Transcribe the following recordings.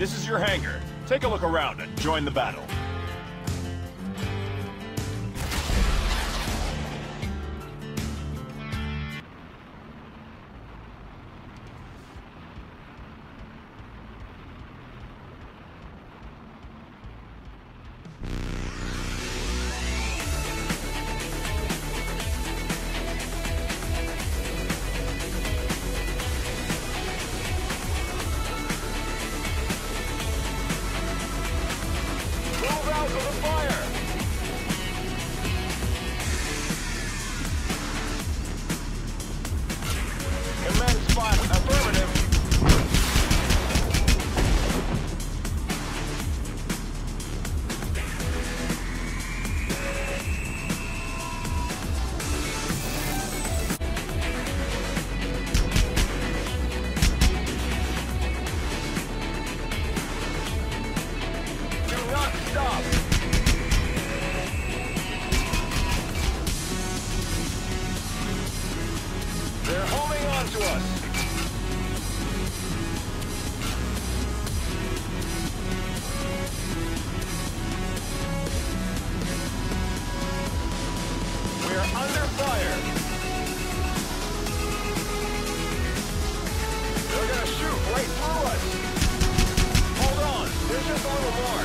This is your hangar. Take a look around and join the battle. Right through us! Hold on, there's just a little more.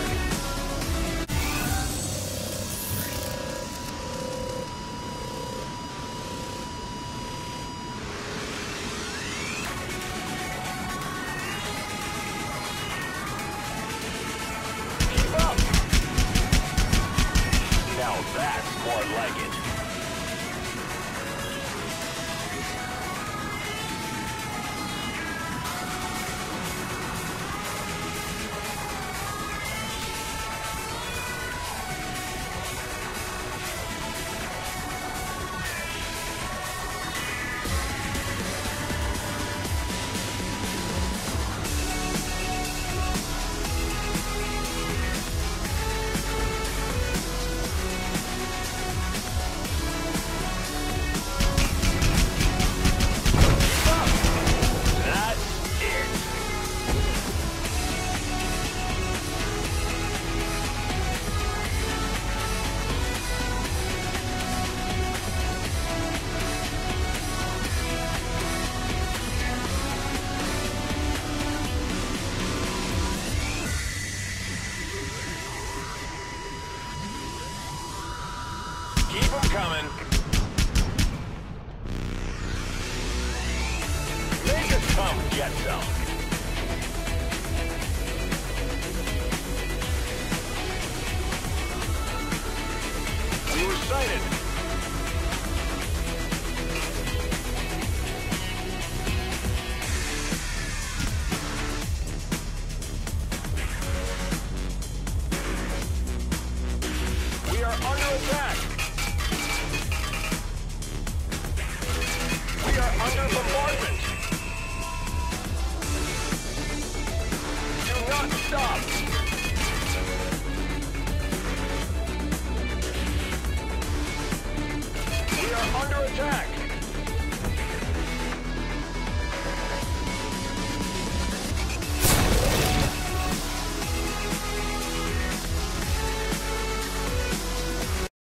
Keep 'em coming. Make us come get some. We were sighted. We are under attack. Do stop. We are under attack.